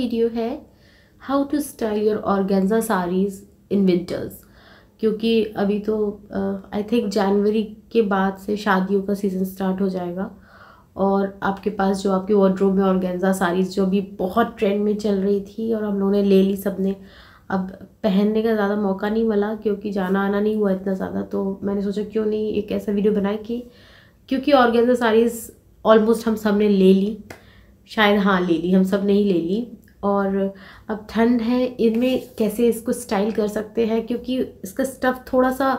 Video है how to style your organza saris in winters क्योंकि अभी तो आई थिंक जनवरी के बाद से शादियों का सीज़न स्टार्ट हो जाएगा और आपके पास जो आपके वार्ड्रोब में ऑर्गेन्जा साड़ीज़ जो अभी बहुत ट्रेंड में चल रही थी और हम लोगों ने ले ली सबने अब पहनने का ज़्यादा मौका नहीं मिला क्योंकि जाना आना नहीं हुआ इतना ज़्यादा तो मैंने सोचा क्यों नहीं एक ऐसा वीडियो बनाए कि, क्योंकि ऑर्गेन्जा साड़ीज़ ऑलमोस्ट हम सबने ले ली, शायद हाँ ले ली, हम सबने ही ले ली। और अब ठंड है, इनमें कैसे इसको स्टाइल कर सकते हैं? क्योंकि इसका स्टफ़ थोड़ा सा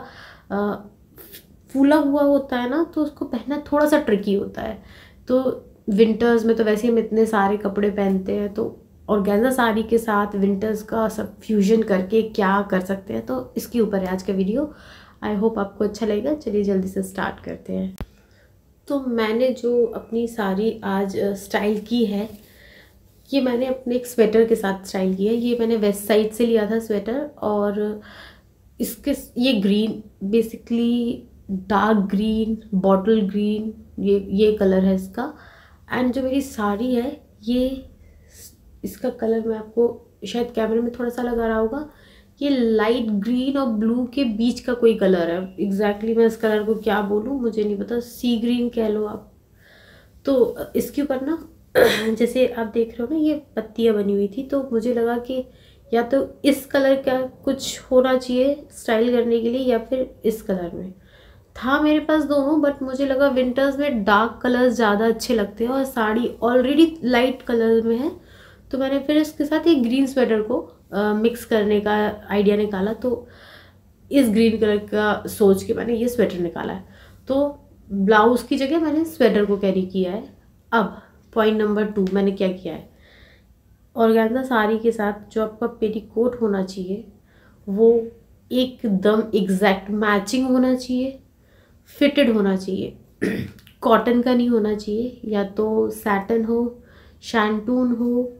फूला हुआ होता है ना तो उसको पहनना थोड़ा सा ट्रिकी होता है। तो विंटर्स में तो वैसे हम इतने सारे कपड़े पहनते हैं तो और गैजा साड़ी के साथ विंटर्स का सब फ्यूजन करके क्या कर सकते हैं? तो इसके ऊपर है आज का वीडियो आई होप आपको अच्छा लगेगा। चलिए जल्दी से स्टार्ट करते हैं। तो मैंने जो अपनी साड़ी आज स्टाइल की है ये मैंने अपने एक स्वेटर के साथ स्टाइल किया ये मैंने वेस्ट साइड से लिया था स्वेटर और इसके ये green basically dark green bottle green ये ये कलर है इसका। एंड जो मेरी साड़ी है, ये इसका कलर मैं आपको शायद कैमरे में थोड़ा सा लगा रहा होगा। ये लाइट ग्रीन और ब्लू के बीच का कोई कलर है। एग्जैक्टली exactly मैं इस कलर को क्या बोलूँ, मुझे नहीं पता। सी ग्रीन कह लो आप। तो इसके ऊपर ना जैसे आप देख रहे हो ना ये पत्तियाँ बनी हुई थी तो मुझे लगा कि या तो इस कलर का कुछ होना चाहिए स्टाइल करने के लिए या फिर इस कलर में। था मेरे पास दोनों बट मुझे लगा विंटर्स में डार्क कलर्स ज़्यादा अच्छे लगते हैं और साड़ी ऑलरेडी लाइट कलर में है। तो मैंने फिर इसके साथ एक ग्रीन स्वेटर को आ, मिक्स करने का आइडिया निकाला तो इस ग्रीन कलर का सोच के मैंने ये स्वेटर निकाला है। तो ब्लाउज़ की जगह मैंने स्वेटर को कैरी किया है। अब पॉइंट नंबर टू मैंने क्या किया है? ऑर्गेन्जा साड़ी के साथ जो आपका पेटीकोट होना चाहिए, वो एकदम एग्जैक्ट मैचिंग होना चाहिए फिटेड होना चाहिए। कॉटन का नहीं होना चाहिए, या तो सैटन हो शैंटून हो,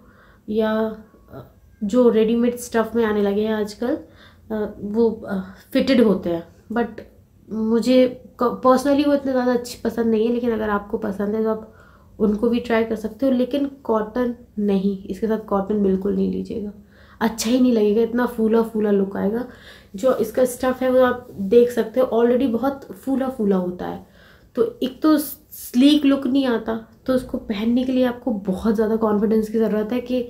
या जो रेडीमेड स्टफ़ में आने लगे हैं आजकल वो फिटेड होते हैं। बट मुझे पर्सनली वो इतने ज़्यादा अच्छी पसंद नहीं है, लेकिन अगर आपको पसंद है तो आप उनको भी ट्राई कर सकते हो, लेकिन कॉटन नहीं। इसके साथ कॉटन बिल्कुल नहीं लीजिएगा। अच्छा ही नहीं लगेगा, इतना फूला फूला लुक आएगा। जो इसका स्टफ़ है वो आप देख सकते हो ऑलरेडी बहुत फूला फूला होता है। तो एक तो स्लीक लुक नहीं आता तो उसको पहनने के लिए आपको बहुत ज़्यादा कॉन्फिडेंस की ज़रूरत है कि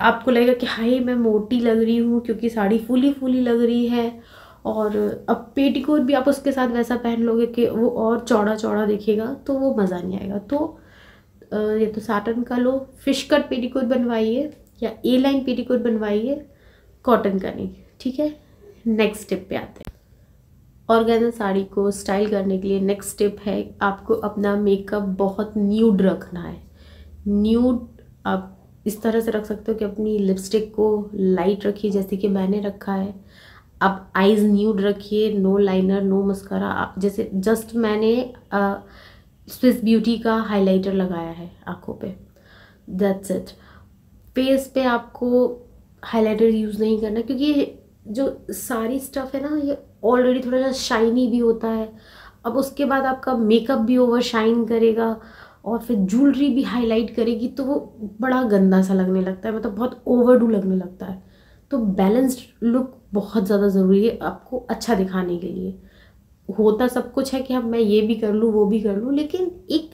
आपको लगेगा कि हाई मैं मोटी लग रही हूँ क्योंकि साड़ी फूली फूली लग रही है। और अब पेटीकोट भी आप उसके साथ वैसा पहन लोगे कि वो और चौड़ा चौड़ा दिखेगा तो वो मज़ा नहीं आएगा। तो ये तो साटन का लो फ़िश कट पेटीकोट बनवाइए, या ए लाइन पेटीकोट बनवाइए कॉटन का नहीं, ठीक है? नेक्स्ट स्टेप पे आते हैं। ऑर्गेना साड़ी को स्टाइल करने के लिए नेक्स्ट स्टेप है आपको अपना मेकअप बहुत न्यूड रखना है। न्यूड आप इस तरह से रख सकते हो कि अपनी लिपस्टिक को लाइट रखिए, जैसे कि मैंने रखा है। आप आईज न्यूड रखिए नो लाइनर नो मस्करा जैसे जस्ट मैंने स्विस ब्यूटी का हाइलाइटर लगाया है आँखों पे। दैट्स इट फेस पे आपको हाइलाइटर यूज़ नहीं करना क्योंकि जो सारी स्टफ़ है ना, ये ऑलरेडी थोड़ा सा शाइनी भी होता है। अब उसके बाद आपका मेकअप भी ओवर शाइन करेगा और फिर ज्वेलरी भी हाईलाइट करेगी तो वो बड़ा गंदा सा लगने लगता है मतलब बहुत ओवरडू लगने लगता है। तो बैलेंस्ड लुक बहुत ज़्यादा ज़रूरी है आपको अच्छा दिखाने के लिए। होता सब कुछ है कि हम मैं ये भी कर लूँ, वो भी कर लूँ, लेकिन एक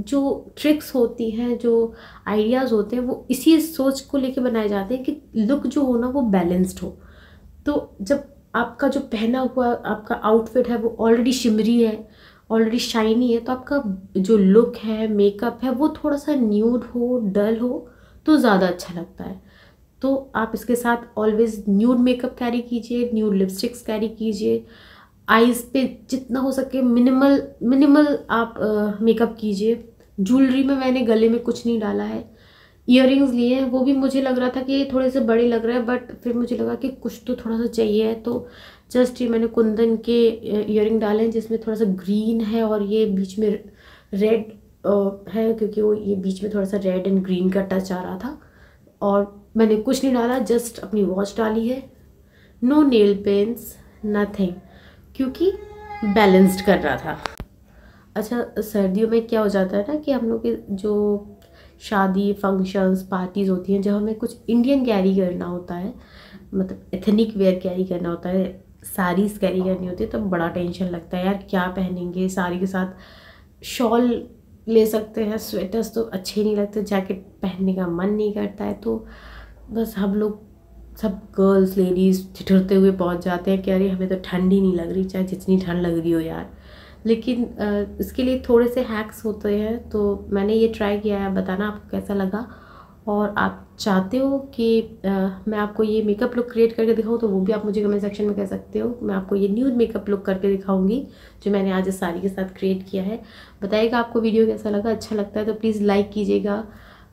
जो ट्रिक्स होती हैं, जो आइडियाज़ होते हैं, वो इसी सोच को लेके बनाए जाते हैं कि लुक जो हो ना, वो बैलेंस्ड हो। तो जब आपका जो पहना हुआ, आपका आउटफिट है, वो ऑलरेडी शिमरी है ऑलरेडी शाइनी है तो आपका जो लुक है मेकअप है, वो थोड़ा सा न्यूड हो डल हो तो ज़्यादा अच्छा लगता है। तो आप इसके साथ ऑलवेज न्यूड मेकअप कैरी कीजिए न्यूड लिपस्टिक्स कैरी कीजिए आईज़ पे जितना हो सके मिनिमल मिनिमल आप मेकअप कीजिए। ज्वेलरी में मैंने गले में कुछ नहीं डाला है। इयर लिए हैं, वो भी मुझे लग रहा था कि थोड़े से बड़े लग रहे हैं, बट फिर मुझे लगा कि कुछ तो थोड़ा सा चाहिए है तो जस्ट ये मैंने कुंदन के इयर डाले हैं, जिसमें थोड़ा सा ग्रीन है और ये बीच में रेड है, क्योंकि वो ये बीच में थोड़ा सा रेड एंड ग्रीन का टच आ रहा था। और मैंने कुछ नहीं डाला, जस्ट अपनी वॉच डाली है। No nail paints, nothing. क्योंकि बैलेंस्ड कर रहा था। अच्छा सर्दियों में क्या हो जाता है ना कि हम लोग के जो शादी फ़ंक्शंस पार्टीज़ होती हैं, जब हमें कुछ इंडियन कैरी करना होता है मतलब एथनिक वेयर कैरी करना होता है साड़ीज़ कैरी करनी होती है तब तो बड़ा टेंशन लगता है, यार क्या पहनेंगे, साड़ी के साथ शॉल ले सकते हैं स्वेटर्स तो अच्छे नहीं लगते जैकेट पहनने का मन नहीं करता है तो बस हम लोग सब गर्ल्स लेडीज़ ठिठुरते हुए पहुँच जाते हैं कि अरे हमें तो ठंड ही नहीं लग रही चाहे जितनी ठंड लग रही हो यार। लेकिन इसके लिए थोड़े से हैक्स होते हैं तो मैंने ये ट्राई किया है बताना आपको कैसा लगा। और आप चाहते हो कि आ, मैं आपको ये मेकअप लुक क्रिएट करके दिखाऊँ तो वो भी आप मुझे कमेंट सेक्शन में कह सकते हो। मैं आपको ये न्यूड मेकअप लुक करके दिखाऊँगी जो मैंने आज इस साड़ी के साथ क्रिएट किया है। बताइएगा आपको वीडियो कैसा लगा अच्छा लगता है तो प्लीज़ लाइक कीजिएगा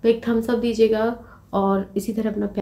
एक थम्सअप दीजिएगा और इसी तरह अपना